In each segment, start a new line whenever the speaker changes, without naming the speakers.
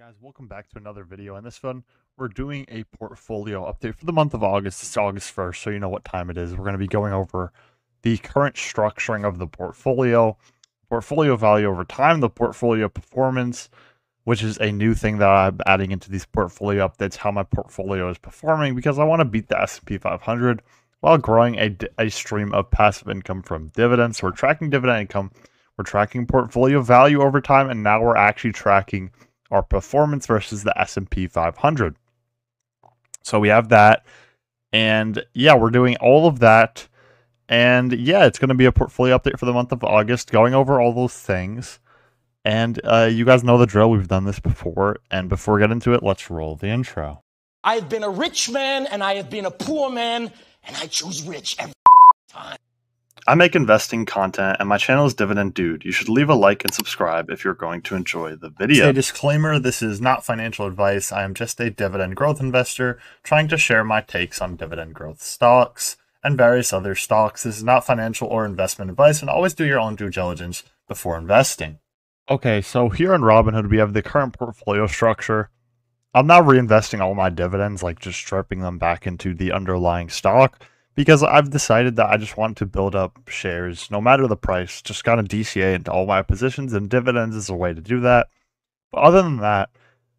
guys, welcome back to another video. In this one, we're doing a portfolio update for the month of August. It's August 1st, so you know what time it is. We're going to be going over the current structuring of the portfolio, portfolio value over time, the portfolio performance, which is a new thing that I'm adding into these portfolio updates, how my portfolio is performing, because I want to beat the S&P 500 while growing a, a stream of passive income from dividends. So we're tracking dividend income, we're tracking portfolio value over time, and now we're actually tracking – our performance versus the S&P 500. So we have that. And yeah, we're doing all of that. And yeah, it's going to be a portfolio update for the month of August, going over all those things. And uh, you guys know the drill. We've done this before. And before we get into it, let's roll the intro.
I have been a rich man and I have been a poor man, and I choose rich every.
I make investing content and my channel is Dividend Dude. You should leave a like and subscribe if you're going to enjoy the video. A disclaimer this is not financial advice. I am just a dividend growth investor trying to share my takes on dividend growth stocks and various other stocks. This is not financial or investment advice, and always do your own due diligence before investing. Okay, so here on Robinhood, we have the current portfolio structure. I'm not reinvesting all my dividends, like just stripping them back into the underlying stock because I've decided that I just want to build up shares no matter the price, just kind of DCA into all my positions, and dividends is a way to do that. But other than that,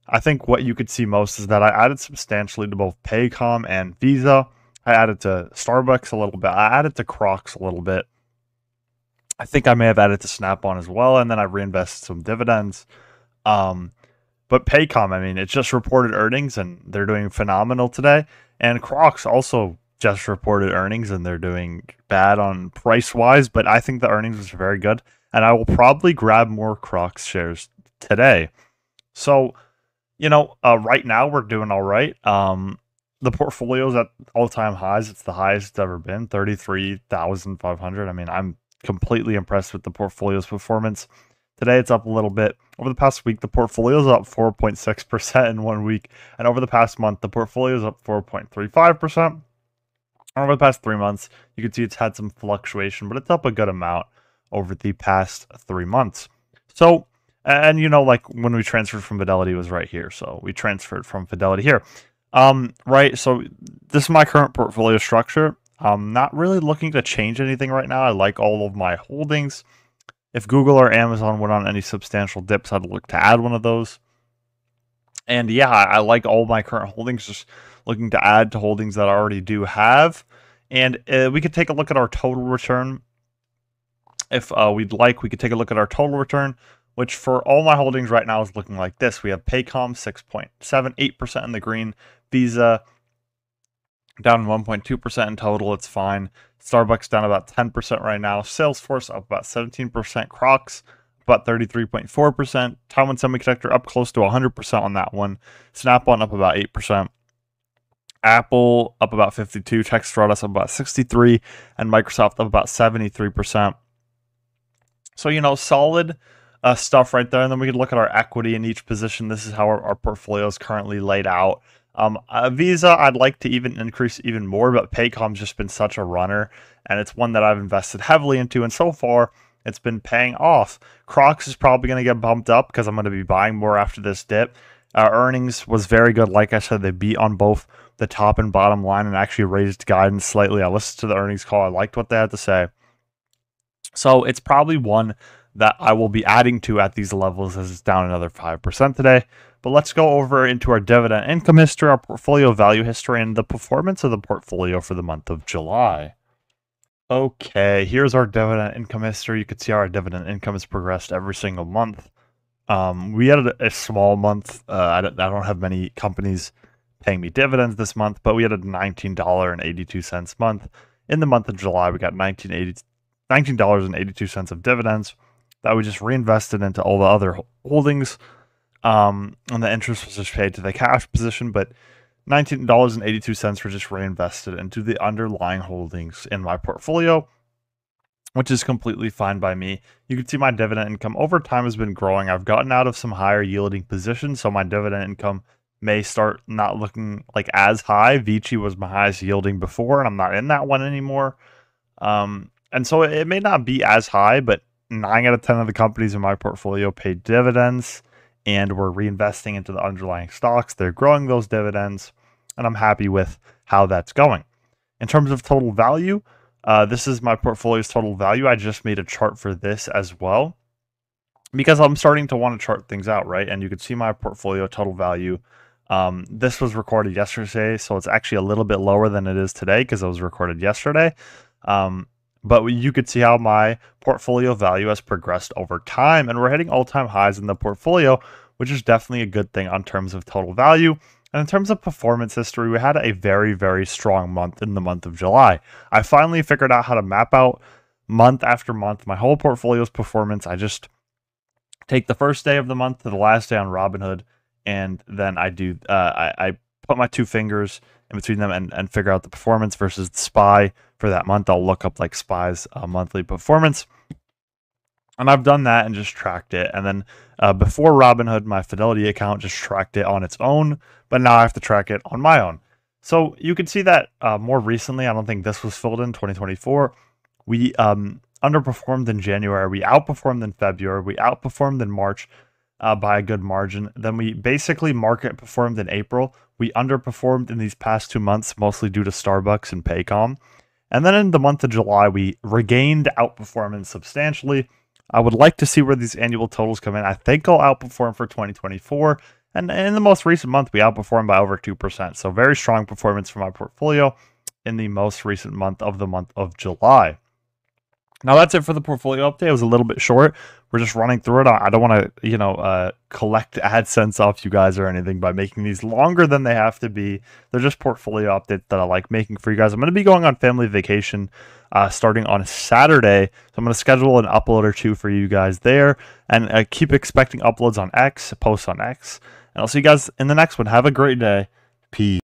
I think what you could see most is that I added substantially to both Paycom and Visa. I added to Starbucks a little bit. I added to Crocs a little bit. I think I may have added to Snap on as well, and then I reinvested some dividends. Um, but Paycom, I mean, it just reported earnings and they're doing phenomenal today. And Crocs also just reported earnings and they're doing bad on price wise, but I think the earnings was very good. And I will probably grab more Crocs shares today. So, you know, uh, right now we're doing all right. Um, the portfolio's at all time highs. It's the highest it's ever been 33,500. I mean, I'm completely impressed with the portfolio's performance. Today it's up a little bit. Over the past week, the portfolio is up 4.6% in one week. And over the past month, the portfolio is up 4.35% over the past three months, you can see it's had some fluctuation, but it's up a good amount over the past three months. So, and you know, like when we transferred from Fidelity was right here. So we transferred from Fidelity here. Um, right. So this is my current portfolio structure. I'm not really looking to change anything right now. I like all of my holdings. If Google or Amazon went on any substantial dips, I'd look to add one of those. And yeah, I like all my current holdings. Just looking to add to holdings that I already do have. And uh, we could take a look at our total return. If uh, we'd like, we could take a look at our total return, which for all my holdings right now is looking like this. We have Paycom 6.78% in the green, Visa down 1.2% in total. It's fine. Starbucks down about 10% right now. Salesforce up about 17%. Crocs about 33.4%. Taiwan Semiconductor up close to 100% on that one. Snap on up about 8%. Apple up about 52, Texas Roadhouse up about 63, and Microsoft up about 73%. So, you know, solid uh, stuff right there. And then we can look at our equity in each position. This is how our, our portfolio is currently laid out. Um, uh, Visa, I'd like to even increase even more, but Paycom's just been such a runner, and it's one that I've invested heavily into. And so far, it's been paying off. Crocs is probably going to get bumped up because I'm going to be buying more after this dip. Uh, earnings was very good. Like I said, they beat on both the top and bottom line and actually raised guidance slightly. I listened to the earnings call. I liked what they had to say. So it's probably one that I will be adding to at these levels as it's down another 5% today. But let's go over into our dividend income history, our portfolio value history, and the performance of the portfolio for the month of July. Okay, here's our dividend income history. You can see how our dividend income has progressed every single month. Um, we had a, small month. Uh, I, don't, I, don't, have many companies paying me dividends this month, but we had a $19.82 month. In the month of July, we got $19.82 of dividends that we just reinvested into all the other holdings. Um, and the interest was just paid to the cash position, but $19.82 were just reinvested into the underlying holdings in my portfolio which is completely fine by me. You can see my dividend income over time has been growing. I've gotten out of some higher yielding positions, so my dividend income may start not looking like as high. Vici was my highest yielding before, and I'm not in that one anymore. Um, and so it, may not be as high, but nine out of 10 of the companies in my portfolio pay dividends. and we're reinvesting into the underlying stocks. They're growing those dividends, and I'm happy with how that's going. In terms of total value, uh, this is my portfolio's total value. I just made a chart for this as well because I'm starting to want to chart things out, right? And you can see my portfolio total value. Um, this was recorded yesterday, so it's actually a little bit lower than it is today because it was recorded yesterday. Um, but you could see how my portfolio value has progressed over time, and we're hitting all-time highs in the portfolio, which is definitely a good thing on terms of total value. And in terms of performance history, we had a very, very strong month in the month of July. I finally figured out how to map out month after month my whole portfolio's performance. I just take the first day of the month to the last day on Robinhood, and then I do uh, I, I put my two fingers in between them and, and figure out the performance versus the SPY for that month. I'll look up like SPY's uh, monthly performance. And I've done that and just tracked it. And then uh, before Robinhood, my Fidelity account just tracked it on its own, but now I have to track it on my own. So you can see that uh, more recently, I don't think this was filled in 2024. We um, underperformed in January, we outperformed in February, we outperformed in March uh, by a good margin. Then we basically market performed in April. We underperformed in these past two months, mostly due to Starbucks and Paycom. And then in the month of July, we regained outperformance substantially I would like to see where these annual totals come in. I think I'll outperform for 2024. And in the most recent month, we outperformed by over 2%. So very strong performance for my portfolio in the most recent month of the month of July. Now that's it for the portfolio update. It was a little bit short. We're just running through it. I don't want to, you know, uh, collect AdSense off you guys or anything by making these longer than they have to be. They're just portfolio updates that I like making for you guys. I'm going to be going on family vacation uh, starting on Saturday. So I'm going to schedule an upload or two for you guys there and uh, keep expecting uploads on X, posts on X. And I'll see you guys in the next one. Have a great day. Peace.